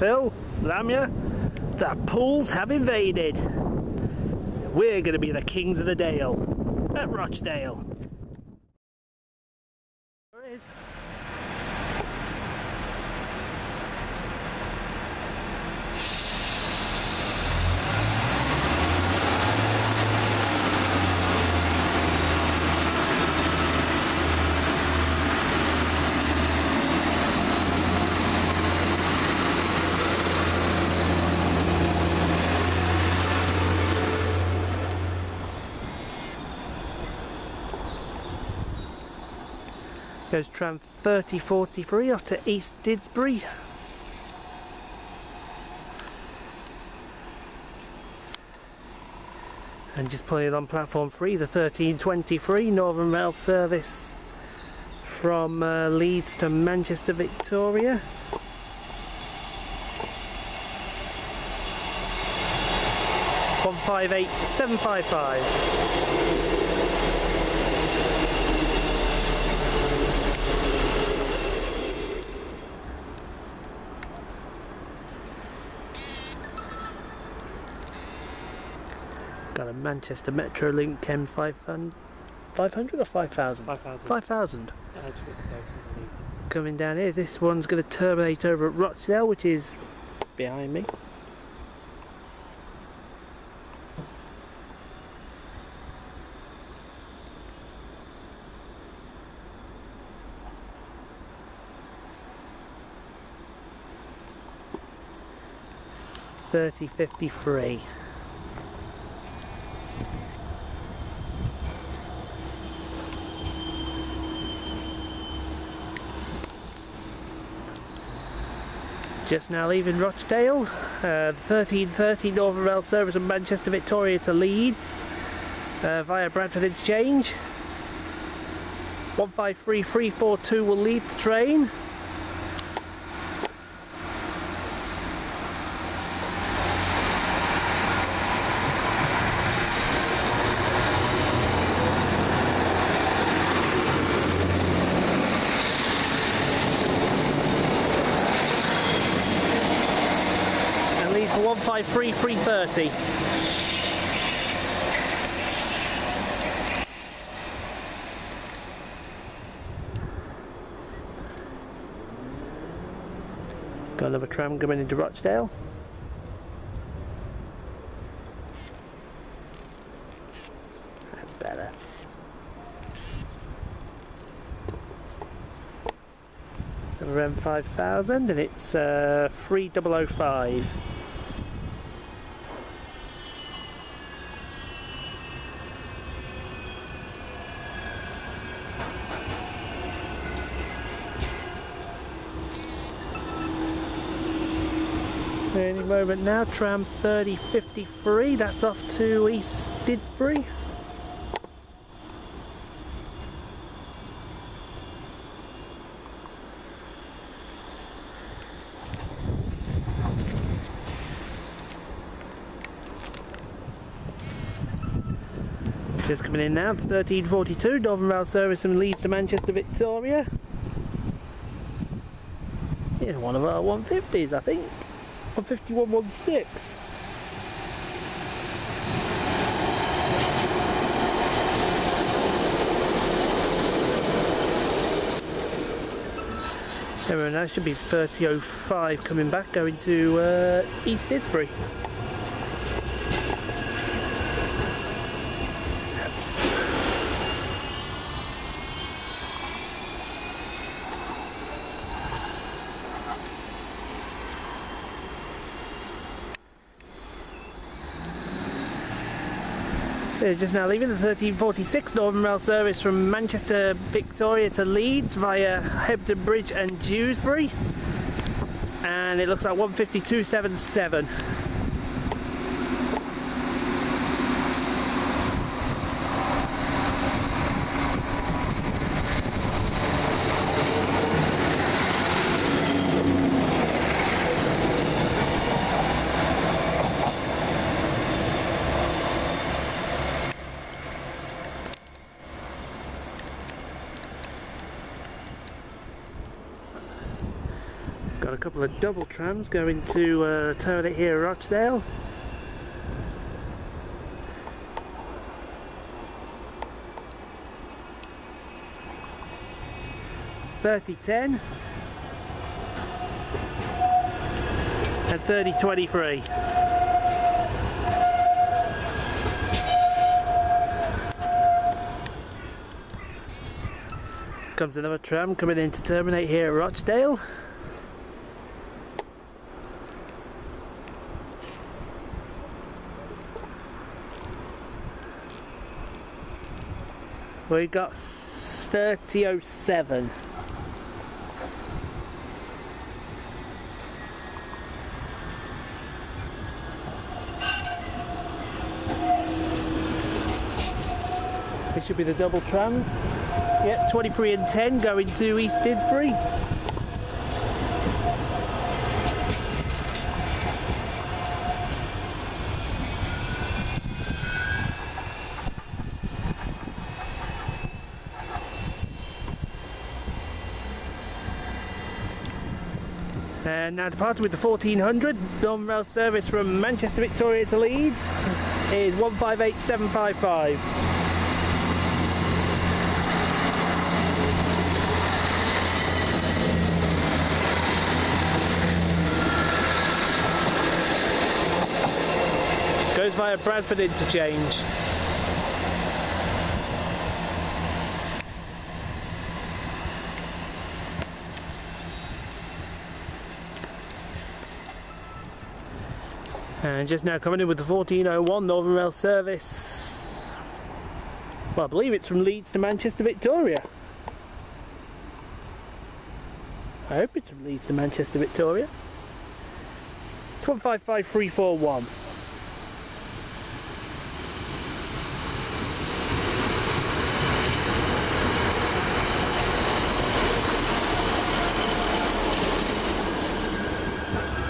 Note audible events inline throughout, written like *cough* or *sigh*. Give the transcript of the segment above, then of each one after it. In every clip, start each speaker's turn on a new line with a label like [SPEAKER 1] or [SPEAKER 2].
[SPEAKER 1] Phil, Lamia, the Pooles have invaded. We're going to be the kings of the Dale at Rochdale. There is. Goes tram 3043 off to East Didsbury. And just putting it on platform 3, the 1323 Northern Rail service from uh, Leeds to Manchester Victoria. One five eight seven five five. Got a Manchester Metrolink M500 500 or 5000?
[SPEAKER 2] 5,000.
[SPEAKER 1] 5000
[SPEAKER 2] Yeah, I just got the photos underneath.
[SPEAKER 1] coming down here. This one's going to terminate over at Rochdale, which is behind me. Thirty fifty three. Just now leaving Rochdale, uh, 1330 Northern Rail service from Manchester Victoria to Leeds uh, via Bradford Interchange. 153342 will lead the train. And leads for 153330. Got another tram coming into Rochdale. That's better. Another M5000 and it's uh, 3005. Any moment now, tram 3053, that's off to East Didsbury. Just coming in now, 1342, Northern Rail service from Leeds to Manchester Victoria. Yeah, one of our 150s, I think. 151.16. There we go, should be 30.05 coming back, going to uh, East Didsbury. They're just now leaving the 1346 Northern Rail service from Manchester Victoria to Leeds via Hebden Bridge and Dewsbury. And it looks like 152.77. Got a couple of double trams going to uh, terminate here at Rochdale. Thirty ten and thirty twenty three. Comes another tram coming in to terminate here at Rochdale. We got 3007. This should be the double trams. Yep, 23 and 10 going to East Didsbury. And now departing with the 1400, Northern Rail service from Manchester Victoria to Leeds is 158755. Goes via Bradford interchange. And just now coming in with the 1401 Northern Rail service. Well, I believe it's from Leeds to Manchester Victoria. I hope it's from Leeds to Manchester Victoria. It's 155341.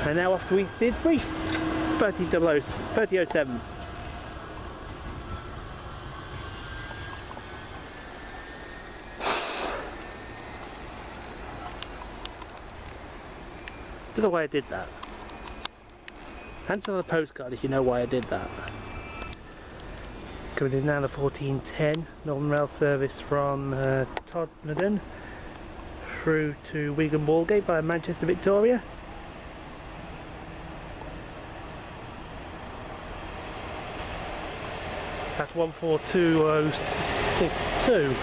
[SPEAKER 1] And now off to East Didsbury. 3007. *sighs* Don't know why I did that. Answer the postcard if you know why I did that. It's coming in now the 1410 Northern Rail service from uh, Todmorden through to Wigan Wallgate via Manchester Victoria. That's 142062.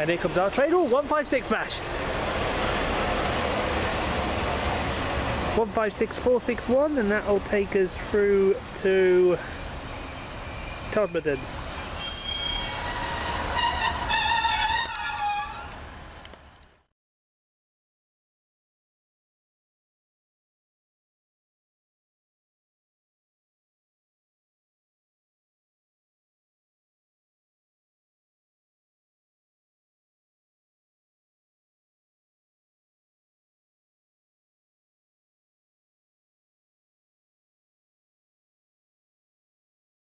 [SPEAKER 1] And here comes our train. Oh, 156 mash. 156461 and that will take us through to Todmorden.